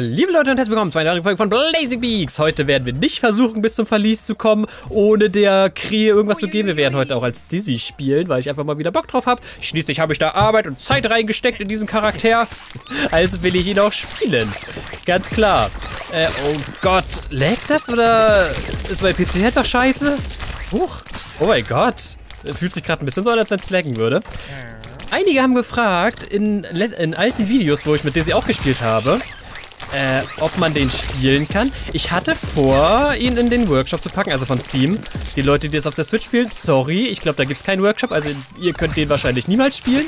Liebe Leute und herzlich willkommen zu einer neuen Folge von Blazing Beaks. Heute werden wir nicht versuchen, bis zum Verlies zu kommen, ohne der Krähe irgendwas zu geben. Wir werden heute auch als Dizzy spielen, weil ich einfach mal wieder Bock drauf habe. Schließlich habe ich da Arbeit und Zeit reingesteckt in diesen Charakter. Also will ich ihn auch spielen. Ganz klar. Äh, oh Gott. Laggt das oder ist mein PC einfach scheiße? Huch. Oh mein Gott. Fühlt sich gerade ein bisschen so an, als wenn es laggen würde. Einige haben gefragt, in, in alten Videos, wo ich mit Dizzy auch gespielt habe, äh, ob man den spielen kann. Ich hatte vor, ihn in den Workshop zu packen, also von Steam. Die Leute, die das auf der Switch spielen, sorry, ich glaube, da gibt es keinen Workshop, also ihr könnt den wahrscheinlich niemals spielen.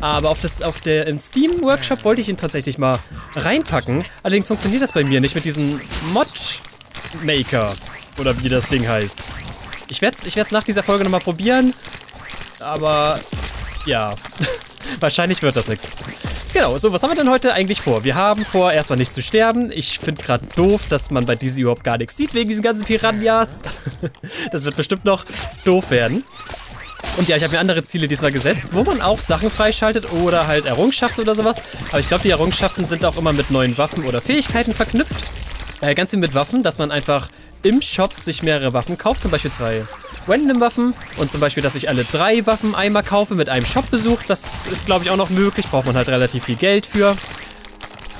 Aber auf, das, auf der im Steam Workshop wollte ich ihn tatsächlich mal reinpacken. Allerdings funktioniert das bei mir nicht mit diesem Mod Maker oder wie das Ding heißt. Ich werde es ich nach dieser Folge nochmal probieren, aber ja, wahrscheinlich wird das nichts. Genau, so, was haben wir denn heute eigentlich vor? Wir haben vor, erstmal nicht zu sterben. Ich finde gerade doof, dass man bei Dizzy überhaupt gar nichts sieht wegen diesen ganzen Piranhas. das wird bestimmt noch doof werden. Und ja, ich habe mir andere Ziele diesmal gesetzt, wo man auch Sachen freischaltet oder halt Errungenschaften oder sowas. Aber ich glaube, die Errungenschaften sind auch immer mit neuen Waffen oder Fähigkeiten verknüpft. Äh, ganz viel mit Waffen, dass man einfach im Shop sich mehrere Waffen kauft, zum Beispiel zwei Random-Waffen und zum Beispiel, dass ich alle drei Waffen einmal kaufe mit einem Shop-Besuch. Das ist, glaube ich, auch noch möglich. Braucht man halt relativ viel Geld für.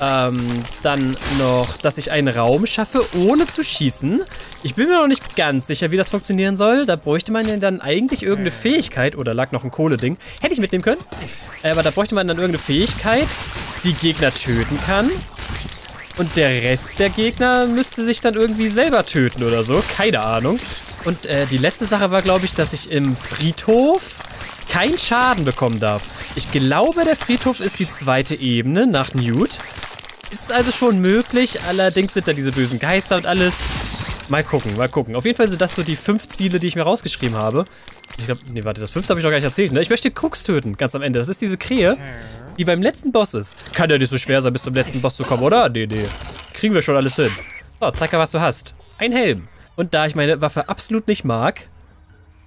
Ähm, dann noch, dass ich einen Raum schaffe, ohne zu schießen. Ich bin mir noch nicht ganz sicher, wie das funktionieren soll. Da bräuchte man ja dann eigentlich irgendeine Fähigkeit, oder lag noch ein Kohleding. Hätte ich mitnehmen können. Äh, aber da bräuchte man dann irgendeine Fähigkeit, die Gegner töten kann. Und der Rest der Gegner müsste sich dann irgendwie selber töten oder so. Keine Ahnung. Und äh, die letzte Sache war, glaube ich, dass ich im Friedhof keinen Schaden bekommen darf. Ich glaube, der Friedhof ist die zweite Ebene nach Newt. Ist also schon möglich, allerdings sind da diese bösen Geister und alles. Mal gucken, mal gucken. Auf jeden Fall sind das so die fünf Ziele, die ich mir rausgeschrieben habe. Ich glaube, nee, warte, das fünfte habe ich noch gar nicht erzählt. Ne? Ich möchte Krux töten, ganz am Ende. Das ist diese Krähe, die beim letzten Boss ist. Kann ja nicht so schwer sein, bis zum letzten Boss zu kommen, oder? Nee, nee. Kriegen wir schon alles hin. So, zeig mal, was du hast. Ein Helm. Und da ich meine Waffe absolut nicht mag,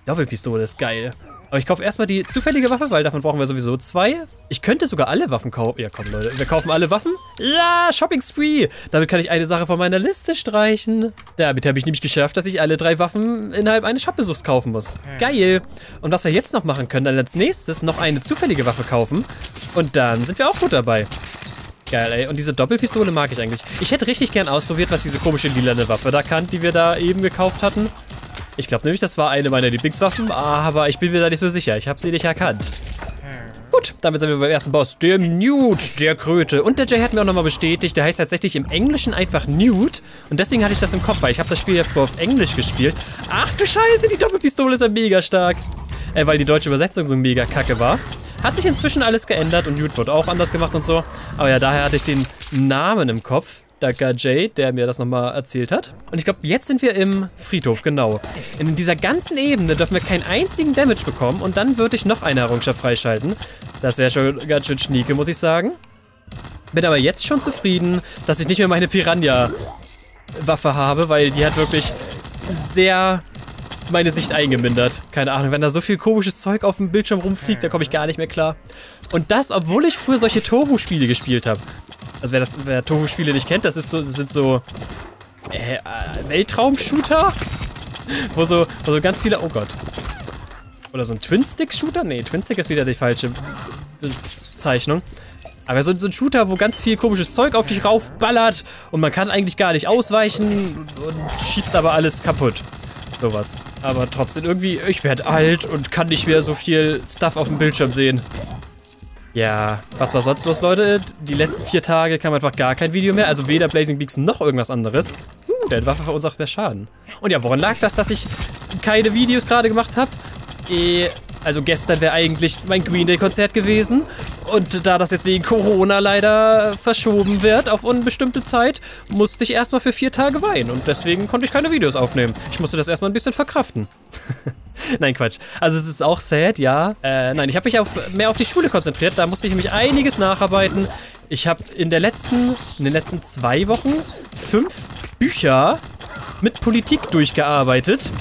Doppelpistole ist geil. Aber ich kaufe erstmal die zufällige Waffe, weil davon brauchen wir sowieso zwei. Ich könnte sogar alle Waffen kaufen. Ja, komm, Leute. Wir kaufen alle Waffen. Ja, Shopping Spree. Damit kann ich eine Sache von meiner Liste streichen. Damit habe ich nämlich geschafft, dass ich alle drei Waffen innerhalb eines Shopbesuchs kaufen muss. Geil. Und was wir jetzt noch machen können, dann als nächstes noch eine zufällige Waffe kaufen. Und dann sind wir auch gut dabei. Geil, ey. Und diese Doppelpistole mag ich eigentlich. Ich hätte richtig gern ausprobiert, was diese komische lilane Waffe da kann, die wir da eben gekauft hatten. Ich glaube nämlich, das war eine meiner Lieblingswaffen, aber ich bin mir da nicht so sicher. Ich habe sie nicht erkannt. Gut, damit sind wir beim ersten Boss. Der Newt, der Kröte. Und der Jay hat mir auch nochmal bestätigt, der heißt tatsächlich im Englischen einfach Newt. Und deswegen hatte ich das im Kopf, weil ich habe das Spiel ja früher auf Englisch gespielt. Ach du Scheiße, die Doppelpistole ist ja mega stark. Äh, weil die deutsche Übersetzung so mega kacke war. Hat sich inzwischen alles geändert und Newt wurde auch anders gemacht und so. Aber ja, daher hatte ich den Namen im Kopf. Danke Jay, der mir das nochmal erzählt hat. Und ich glaube, jetzt sind wir im Friedhof, genau. In dieser ganzen Ebene dürfen wir keinen einzigen Damage bekommen und dann würde ich noch eine Errungenschaft freischalten. Das wäre schon ganz schön schnieke, muss ich sagen. Bin aber jetzt schon zufrieden, dass ich nicht mehr meine Piranha-Waffe habe, weil die hat wirklich sehr meine Sicht eingemindert. Keine Ahnung, wenn da so viel komisches Zeug auf dem Bildschirm rumfliegt, da komme ich gar nicht mehr klar. Und das, obwohl ich früher solche Tohu-Spiele gespielt habe. Also wer, das, wer Tohu-Spiele nicht kennt, das ist so, das sind so äh, äh, Weltraum-Shooter, wo so, wo so ganz viele, oh Gott. Oder so ein Twin-Stick-Shooter? Nee, Twin-Stick ist wieder die falsche Bezeichnung. Aber so, so ein Shooter, wo ganz viel komisches Zeug auf dich raufballert und man kann eigentlich gar nicht ausweichen und schießt aber alles kaputt. Sowas. Aber trotzdem irgendwie, ich werde alt und kann nicht mehr so viel Stuff auf dem Bildschirm sehen. Ja, was war sonst los, Leute? Die letzten vier Tage kam einfach gar kein Video mehr. Also weder Blazing Beaks noch irgendwas anderes. Uh, der Waffe verursacht mehr Schaden. Und ja, woran lag das, dass ich keine Videos gerade gemacht habe? Eh, also gestern wäre eigentlich mein Green Day Konzert gewesen. Und da das jetzt wegen Corona leider verschoben wird auf unbestimmte Zeit, musste ich erstmal für vier Tage weinen. Und deswegen konnte ich keine Videos aufnehmen. Ich musste das erstmal ein bisschen verkraften. nein, Quatsch. Also es ist auch sad, ja. Äh, nein, ich habe mich auf, mehr auf die Schule konzentriert. Da musste ich nämlich einiges nacharbeiten. Ich habe in der letzten, in den letzten zwei Wochen fünf Bücher mit Politik durchgearbeitet.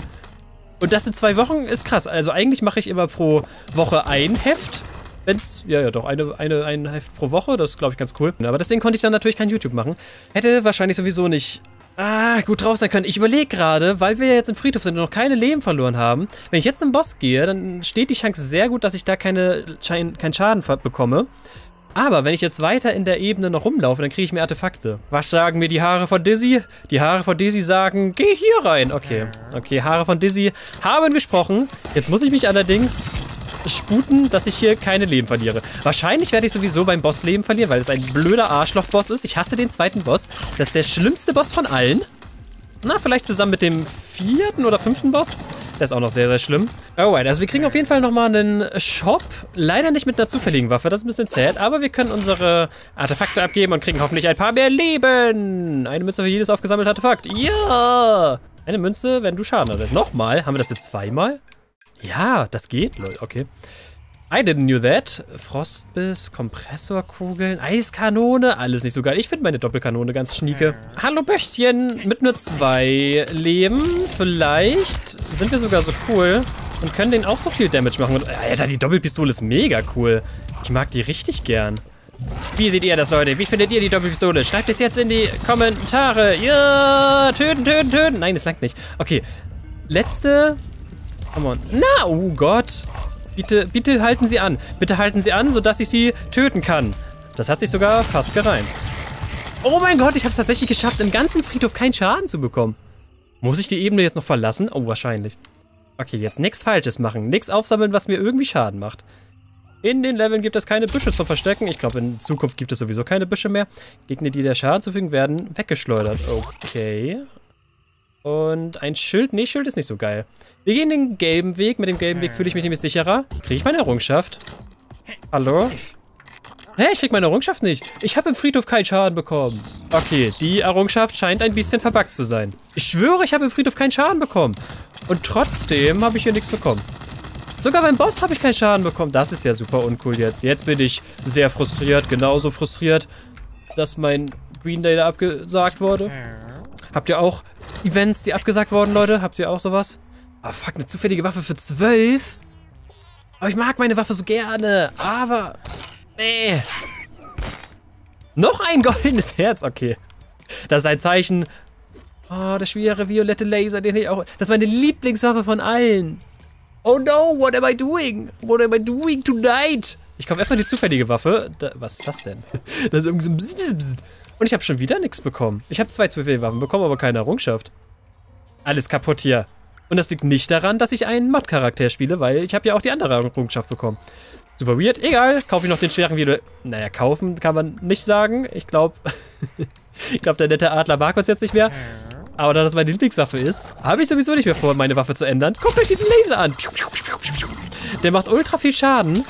Und das in zwei Wochen ist krass. Also eigentlich mache ich immer pro Woche ein Heft Wenn's, ja, ja, doch, eine, eine, ein Heft pro Woche, das ist, glaube ich, ganz cool. Aber deswegen konnte ich dann natürlich kein YouTube machen. Hätte wahrscheinlich sowieso nicht Ah, gut drauf sein können. Ich überlege gerade, weil wir jetzt im Friedhof sind und noch keine Leben verloren haben, wenn ich jetzt zum Boss gehe, dann steht die Chance sehr gut, dass ich da keine, keinen Schaden bekomme. Aber wenn ich jetzt weiter in der Ebene noch rumlaufe, dann kriege ich mehr Artefakte. Was sagen mir die Haare von Dizzy? Die Haare von Dizzy sagen, geh hier rein. Okay, okay, Haare von Dizzy haben gesprochen. Jetzt muss ich mich allerdings sputen, dass ich hier keine Leben verliere. Wahrscheinlich werde ich sowieso beim Boss Leben verlieren, weil es ein blöder Arschloch-Boss ist. Ich hasse den zweiten Boss. Das ist der schlimmste Boss von allen. Na, vielleicht zusammen mit dem vierten oder fünften Boss. Der ist auch noch sehr, sehr schlimm. Alright, also wir kriegen auf jeden Fall nochmal einen Shop. Leider nicht mit einer zufälligen Waffe, das ist ein bisschen sad. Aber wir können unsere Artefakte abgeben und kriegen hoffentlich ein paar mehr Leben. Eine Münze für jedes aufgesammelte Artefakt. Ja! Eine Münze, wenn du Schaden hattest. Nochmal? Haben wir das jetzt zweimal? Ja, das geht, Leute. Okay. I didn't knew that. Frostbiss, Kompressorkugeln, Eiskanone, alles nicht so geil. Ich finde meine Doppelkanone ganz schnieke. Hallo Böchchen, mit nur zwei Leben. Vielleicht sind wir sogar so cool und können denen auch so viel Damage machen. Und, Alter, die Doppelpistole ist mega cool. Ich mag die richtig gern. Wie seht ihr das, Leute? Wie findet ihr die Doppelpistole? Schreibt es jetzt in die Kommentare. Ja, töten, töten, töten. Nein, es langt nicht. Okay, letzte Come on. Na, oh Gott. Bitte, bitte halten Sie an. Bitte halten Sie an, sodass ich Sie töten kann. Das hat sich sogar fast gereimt. Oh mein Gott, ich habe es tatsächlich geschafft, im ganzen Friedhof keinen Schaden zu bekommen. Muss ich die Ebene jetzt noch verlassen? Oh, wahrscheinlich. Okay, jetzt nichts Falsches machen. Nichts aufsammeln, was mir irgendwie Schaden macht. In den Leveln gibt es keine Büsche zu verstecken. Ich glaube, in Zukunft gibt es sowieso keine Büsche mehr. Gegner, die der Schaden zufügen, werden weggeschleudert. Okay. Und ein Schild. Nee, Schild ist nicht so geil. Wir gehen den gelben Weg. Mit dem gelben Weg fühle ich mich nämlich sicherer. Kriege ich meine Errungenschaft? Hallo? Hä, ich krieg meine Errungenschaft nicht. Ich habe im Friedhof keinen Schaden bekommen. Okay, die Errungenschaft scheint ein bisschen verbuggt zu sein. Ich schwöre, ich habe im Friedhof keinen Schaden bekommen. Und trotzdem habe ich hier nichts bekommen. Sogar beim Boss habe ich keinen Schaden bekommen. Das ist ja super uncool jetzt. Jetzt bin ich sehr frustriert. Genauso frustriert, dass mein Green Day da abgesagt wurde. Habt ihr auch Events, die abgesagt wurden, Leute? Habt ihr auch sowas? Ah, fuck, eine zufällige Waffe für 12? Aber ich mag meine Waffe so gerne. Aber, nee. Noch ein goldenes Herz, okay. Das ist ein Zeichen. Oh, der schwere violette Laser, den ich auch... Das ist meine Lieblingswaffe von allen. Oh no, what am I doing? What am I doing tonight? Ich kaufe erstmal die zufällige Waffe. Da, was ist das denn? Das ist irgendwie so ein Bzz, Bzz. Und ich habe schon wieder nichts bekommen. Ich habe zwei Waffen bekommen, aber keine Errungenschaft. Alles kaputt hier. Und das liegt nicht daran, dass ich einen Mod-Charakter spiele, weil ich habe ja auch die andere Errungenschaft bekommen. Super weird. Egal, kaufe ich noch den schweren Video. Naja, kaufen kann man nicht sagen. Ich glaube, ich glaube, der nette Adler mag uns jetzt nicht mehr. Aber da das meine Lieblingswaffe ist, habe ich sowieso nicht mehr vor, meine Waffe zu ändern. Guckt euch diesen Laser an. Der macht ultra viel Schaden.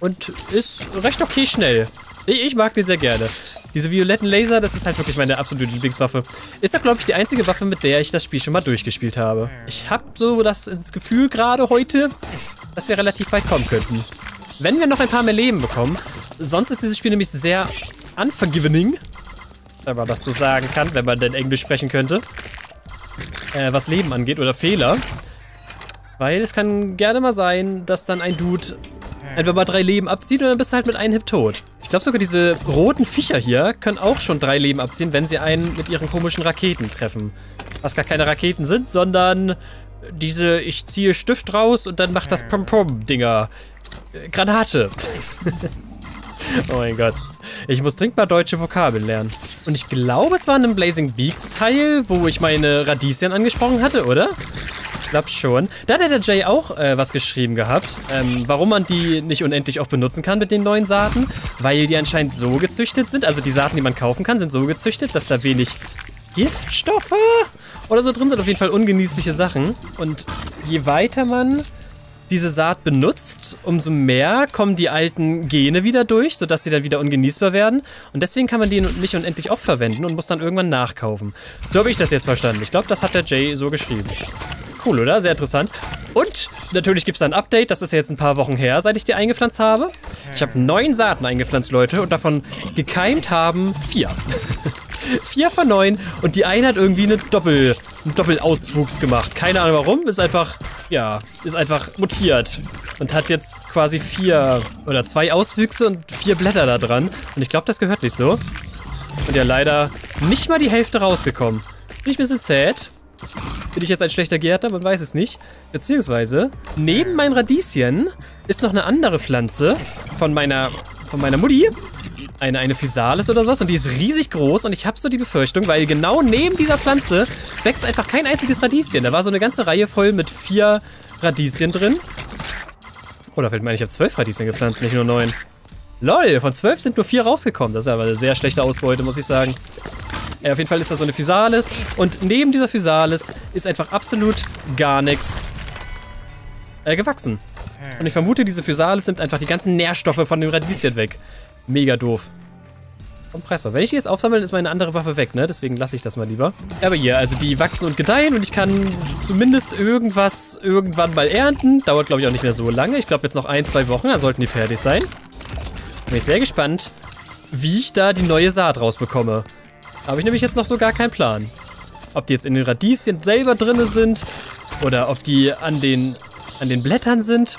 Und ist recht okay schnell. Ich, ich mag den sehr gerne. Diese violetten Laser, das ist halt wirklich meine absolute Lieblingswaffe. Ist doch, glaube ich, die einzige Waffe, mit der ich das Spiel schon mal durchgespielt habe. Ich habe so das, das Gefühl gerade heute, dass wir relativ weit kommen könnten. Wenn wir noch ein paar mehr Leben bekommen, sonst ist dieses Spiel nämlich sehr unforgiving, wenn man das so sagen kann, wenn man denn Englisch sprechen könnte, äh, was Leben angeht oder Fehler. Weil es kann gerne mal sein, dass dann ein Dude einfach mal drei Leben abzieht und dann bist du halt mit einem Hip tot. Ich glaube sogar diese roten Viecher hier können auch schon drei Leben abziehen, wenn sie einen mit ihren komischen Raketen treffen. Was gar keine Raketen sind, sondern diese, ich ziehe Stift raus und dann macht das Pom-Pom-Dinger. Granate. oh mein Gott. Ich muss dringend mal deutsche Vokabeln lernen. Und ich glaube, es war in einem Blazing Beaks Teil, wo ich meine Radieschen angesprochen hatte, oder? Klappt schon. Da hat der Jay auch äh, was geschrieben gehabt, ähm, warum man die nicht unendlich oft benutzen kann mit den neuen Saaten. Weil die anscheinend so gezüchtet sind, also die Saaten, die man kaufen kann, sind so gezüchtet, dass da wenig Giftstoffe oder so drin sind. Auf jeden Fall ungenießliche Sachen. Und je weiter man diese Saat benutzt, umso mehr kommen die alten Gene wieder durch, sodass sie dann wieder ungenießbar werden. Und deswegen kann man die nicht unendlich oft verwenden und muss dann irgendwann nachkaufen. So habe ich das jetzt verstanden. Ich glaube, das hat der Jay so geschrieben. Cool, oder? Sehr interessant. Und natürlich gibt es ein Update. Das ist jetzt ein paar Wochen her, seit ich die eingepflanzt habe. Ich habe neun Saaten eingepflanzt, Leute. Und davon gekeimt haben vier. vier von neun. Und die eine hat irgendwie eine Doppel, einen Doppelauswuchs gemacht. Keine Ahnung warum. Ist einfach, ja, ist einfach mutiert. und hat jetzt quasi vier oder zwei Auswüchse und vier Blätter da dran. Und ich glaube, das gehört nicht so. Und ja, leider nicht mal die Hälfte rausgekommen. Bin ich ein bisschen sad. Bin ich jetzt ein schlechter Gärtner? Man weiß es nicht. Beziehungsweise, neben meinen Radieschen ist noch eine andere Pflanze von meiner, von meiner Mutti. Eine, eine Physalis oder sowas. Und die ist riesig groß. Und ich habe so die Befürchtung, weil genau neben dieser Pflanze wächst einfach kein einziges Radieschen. Da war so eine ganze Reihe voll mit vier Radieschen drin. Oder vielleicht meine ich, ich habe zwölf Radieschen gepflanzt, nicht nur neun. Lol, von zwölf sind nur vier rausgekommen. Das ist aber eine sehr schlechte Ausbeute, muss ich sagen. Ja, auf jeden Fall ist das so eine Physalis. Und neben dieser Physalis ist einfach absolut gar nichts äh, gewachsen. Und ich vermute, diese Physalis nimmt einfach die ganzen Nährstoffe von dem Radieschen weg. Mega doof. Kompressor. Wenn ich die jetzt aufsammle, ist meine andere Waffe weg, ne? Deswegen lasse ich das mal lieber. Aber hier, also die wachsen und gedeihen und ich kann zumindest irgendwas irgendwann mal ernten. Dauert, glaube ich, auch nicht mehr so lange. Ich glaube jetzt noch ein, zwei Wochen, dann sollten die fertig sein. Bin ich sehr gespannt, wie ich da die neue Saat rausbekomme. Habe ich nämlich jetzt noch so gar keinen Plan. Ob die jetzt in den Radieschen selber drin sind oder ob die an den, an den Blättern sind.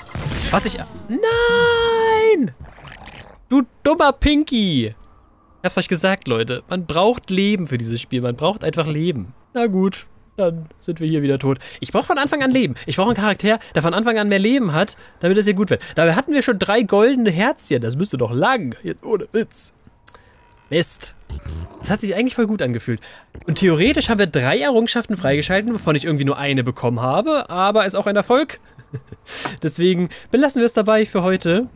Was ich... Nein! Du dummer Pinky! Ich hab's euch gesagt, Leute. Man braucht Leben für dieses Spiel. Man braucht einfach Leben. Na gut, dann sind wir hier wieder tot. Ich brauche von Anfang an Leben. Ich brauche einen Charakter, der von Anfang an mehr Leben hat, damit es hier gut wird. Dabei hatten wir schon drei goldene Herzchen. Das müsste doch lang. Jetzt ohne Witz. Mist. Das hat sich eigentlich voll gut angefühlt. Und theoretisch haben wir drei Errungenschaften freigeschalten, wovon ich irgendwie nur eine bekommen habe. Aber ist auch ein Erfolg. Deswegen belassen wir es dabei für heute.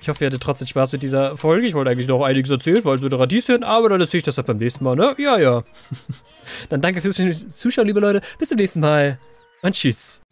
Ich hoffe, ihr hattet trotzdem Spaß mit dieser Folge. Ich wollte eigentlich noch einiges erzählen, weil es wieder Radieschen, aber dann erzähle ich das dann beim nächsten Mal, ne? Ja, ja. dann danke fürs Zuschauen, liebe Leute. Bis zum nächsten Mal und tschüss.